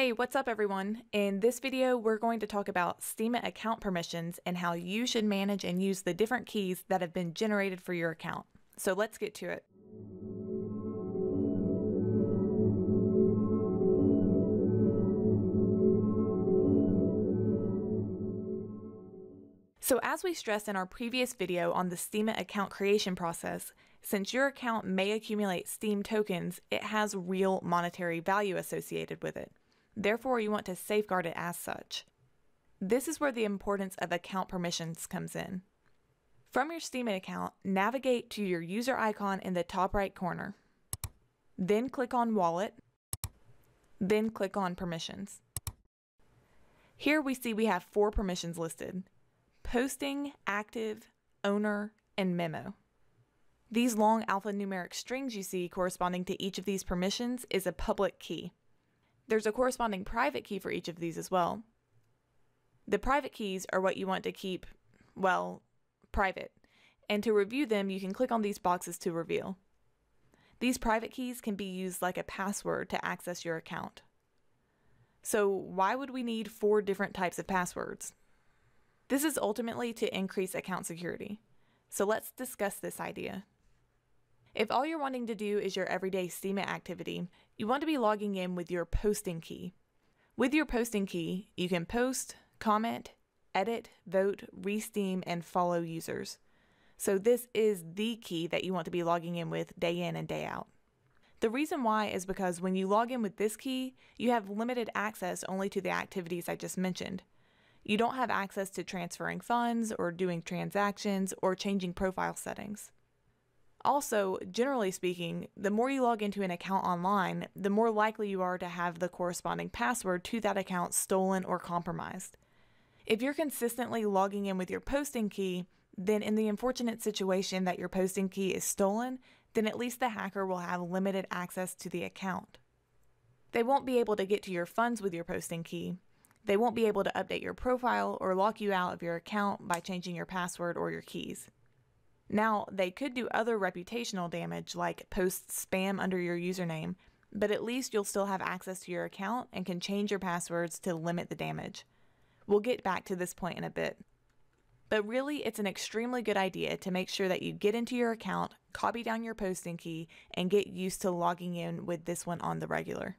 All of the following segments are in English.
Hey, what's up everyone? In this video, we're going to talk about Steemit account permissions and how you should manage and use the different keys that have been generated for your account. So let's get to it. So as we stressed in our previous video on the Steemit account creation process, since your account may accumulate Steem tokens, it has real monetary value associated with it. Therefore, you want to safeguard it as such. This is where the importance of account permissions comes in. From your Steemit account, navigate to your user icon in the top right corner. Then click on Wallet. Then click on Permissions. Here we see we have four permissions listed. Posting, Active, Owner, and Memo. These long alphanumeric strings you see corresponding to each of these permissions is a public key. There's a corresponding private key for each of these as well. The private keys are what you want to keep, well, private. And to review them, you can click on these boxes to reveal. These private keys can be used like a password to access your account. So why would we need four different types of passwords? This is ultimately to increase account security. So let's discuss this idea. If all you're wanting to do is your everyday Steemit activity, you want to be logging in with your posting key. With your posting key, you can post, comment, edit, vote, re-steem, and follow users. So this is the key that you want to be logging in with day in and day out. The reason why is because when you log in with this key, you have limited access only to the activities I just mentioned. You don't have access to transferring funds or doing transactions or changing profile settings. Also, generally speaking, the more you log into an account online, the more likely you are to have the corresponding password to that account stolen or compromised. If you're consistently logging in with your posting key, then in the unfortunate situation that your posting key is stolen, then at least the hacker will have limited access to the account. They won't be able to get to your funds with your posting key. They won't be able to update your profile or lock you out of your account by changing your password or your keys. Now, they could do other reputational damage like post spam under your username, but at least you'll still have access to your account and can change your passwords to limit the damage. We'll get back to this point in a bit. But really, it's an extremely good idea to make sure that you get into your account, copy down your posting key, and get used to logging in with this one on the regular.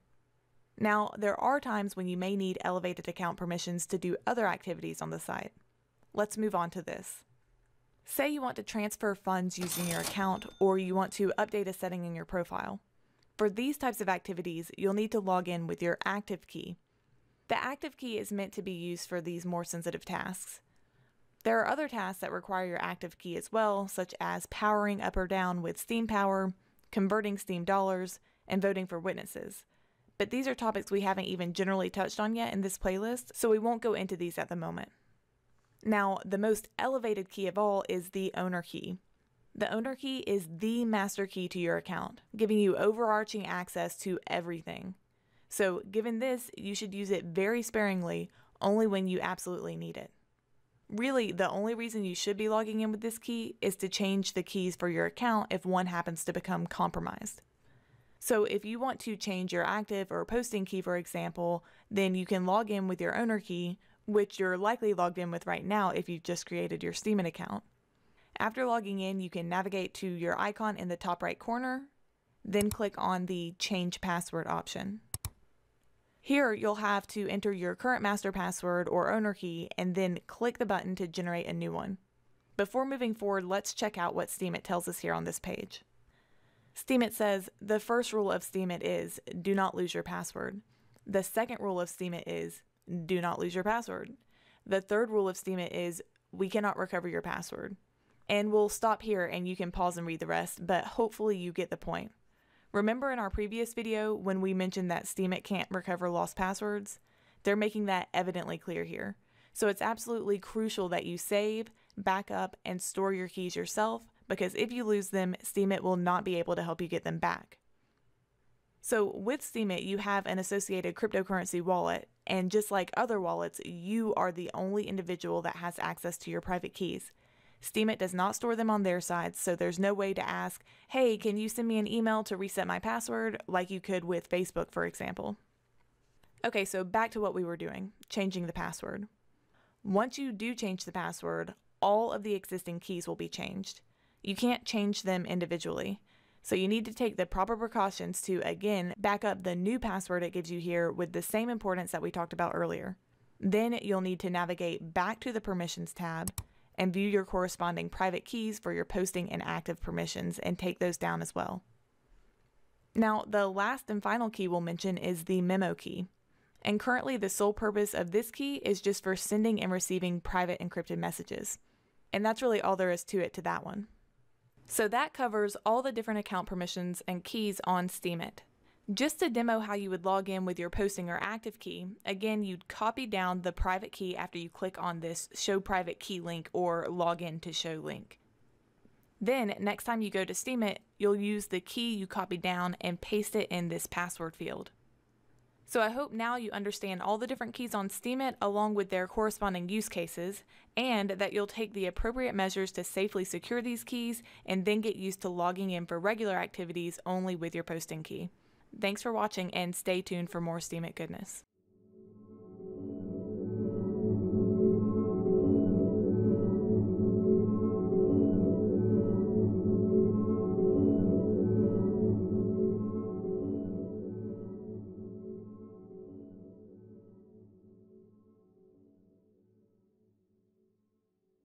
Now, there are times when you may need elevated account permissions to do other activities on the site. Let's move on to this. Say you want to transfer funds using your account or you want to update a setting in your profile. For these types of activities, you'll need to log in with your active key. The active key is meant to be used for these more sensitive tasks. There are other tasks that require your active key as well, such as powering up or down with Steem Power, converting Steem dollars, and voting for witnesses. But these are topics we haven't even generally touched on yet in this playlist, so we won't go into these at the moment. Now, the most elevated key of all is the owner key. The owner key is the master key to your account, giving you overarching access to everything. So, given this, you should use it very sparingly, only when you absolutely need it. Really, the only reason you should be logging in with this key is to change the keys for your account if one happens to become compromised. So if you want to change your active or posting key, for example, then you can log in with your owner key, which you're likely logged in with right now if you've just created your Steemit account. After logging in, you can navigate to your icon in the top right corner, then click on the Change Password option. Here, you'll have to enter your current master password or owner key and then click the button to generate a new one. Before moving forward, let's check out what Steemit tells us here on this page. Steemit says, the first rule of Steemit is, do not lose your password. The second rule of Steemit is, do not lose your password. The third rule of Steemit is we cannot recover your password. And we'll stop here and you can pause and read the rest, but hopefully you get the point. Remember in our previous video when we mentioned that Steemit can't recover lost passwords? They're making that evidently clear here. So it's absolutely crucial that you save, back up, and store your keys yourself because if you lose them, Steemit will not be able to help you get them back. So with Steemit, you have an associated cryptocurrency wallet, and just like other wallets, you are the only individual that has access to your private keys. Steemit does not store them on their side, so there's no way to ask, hey, can you send me an email to reset my password, like you could with Facebook, for example. Okay, so back to what we were doing, changing the password. Once you do change the password, all of the existing keys will be changed. You can't change them individually. So you need to take the proper precautions to, again, back up the new password it gives you here with the same importance that we talked about earlier. Then you'll need to navigate back to the Permissions tab and view your corresponding private keys for your posting and active permissions and take those down as well. Now, the last and final key we'll mention is the memo key. And currently, the sole purpose of this key is just for sending and receiving private encrypted messages. And that's really all there is to it to that one. So that covers all the different account permissions and keys on Steemit. Just to demo how you would log in with your posting or active key, again, you'd copy down the private key after you click on this Show Private Key link or Login to Show link. Then, next time you go to Steemit, you'll use the key you copied down and paste it in this password field. So I hope now you understand all the different keys on Steemit along with their corresponding use cases, and that you'll take the appropriate measures to safely secure these keys and then get used to logging in for regular activities only with your posting key. Thanks for watching and stay tuned for more Steemit goodness.